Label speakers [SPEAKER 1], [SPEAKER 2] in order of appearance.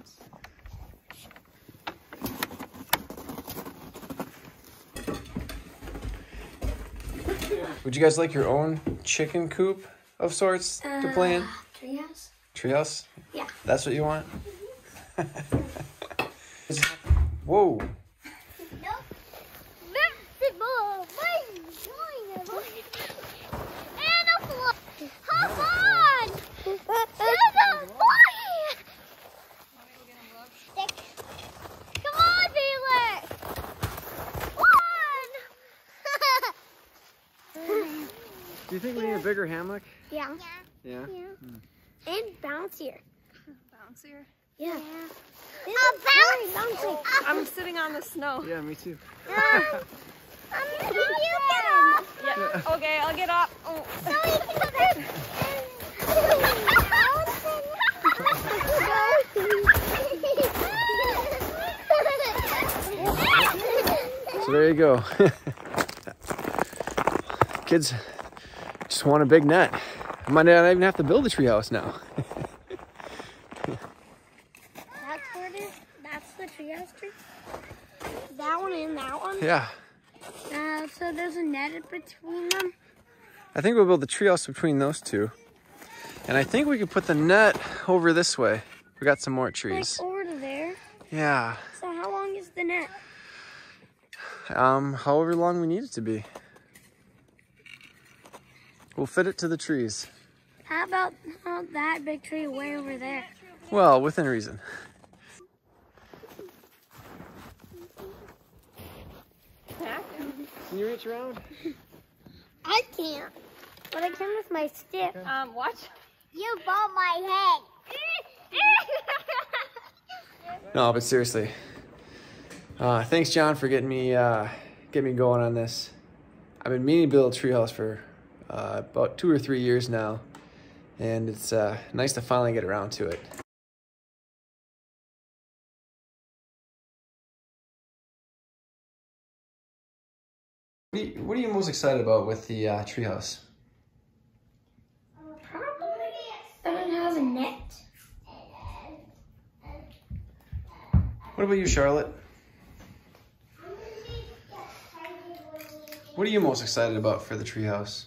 [SPEAKER 1] chickens.
[SPEAKER 2] Would you guys like your own chicken coop of sorts to uh, play in?
[SPEAKER 1] Treehouse?
[SPEAKER 2] Treehouse?
[SPEAKER 1] Yeah.
[SPEAKER 2] That's what you want? Mm-hmm. Whoa.
[SPEAKER 1] Nope. Basketball. And a fly. Hop on. There's a fly. Stick. Come on, Felix. One.
[SPEAKER 2] Do you think we need a bigger hammock?
[SPEAKER 1] yeah.
[SPEAKER 2] Yeah.
[SPEAKER 1] Yeah. And bouncier.
[SPEAKER 3] Bouncier.
[SPEAKER 1] Yeah. A bouncy.
[SPEAKER 3] I'm sitting on the snow.
[SPEAKER 2] Yeah, me too.
[SPEAKER 1] Um, you get up.
[SPEAKER 3] Yeah. Okay, I'll get up. Oh.
[SPEAKER 1] So we can go
[SPEAKER 2] So there you go. Kids just want a big net. I might not even have to build a treehouse now.
[SPEAKER 1] That's where it is. That's the treehouse tree. That one and that one.
[SPEAKER 2] yeah.
[SPEAKER 1] Uh, so there's a net between them.
[SPEAKER 2] I think we'll build a treehouse between those two. And I think we could put the net over this way. We got some more
[SPEAKER 1] Like
[SPEAKER 2] trees.
[SPEAKER 1] over to there.
[SPEAKER 2] Yeah.
[SPEAKER 1] So how long is the net?
[SPEAKER 2] Um, however long we need it to be. We'll fit it to the trees.
[SPEAKER 1] How about how that big tree way over there?
[SPEAKER 2] Well, within reason. Can you reach around?
[SPEAKER 1] I can't. But I can with my stick.
[SPEAKER 3] Um, watch.
[SPEAKER 1] You bought my head.
[SPEAKER 2] No, but seriously. Uh, thanks, John, for getting me uh, getting me going on this. I've been meaning to build a treehouse for uh, about two or three years now, and it's uh, nice to finally get around to it. What are, you, what are you most excited about with the uh, treehouse?
[SPEAKER 1] Probably that it has a net.
[SPEAKER 2] What about you, Charlotte? What are you most excited about for the treehouse?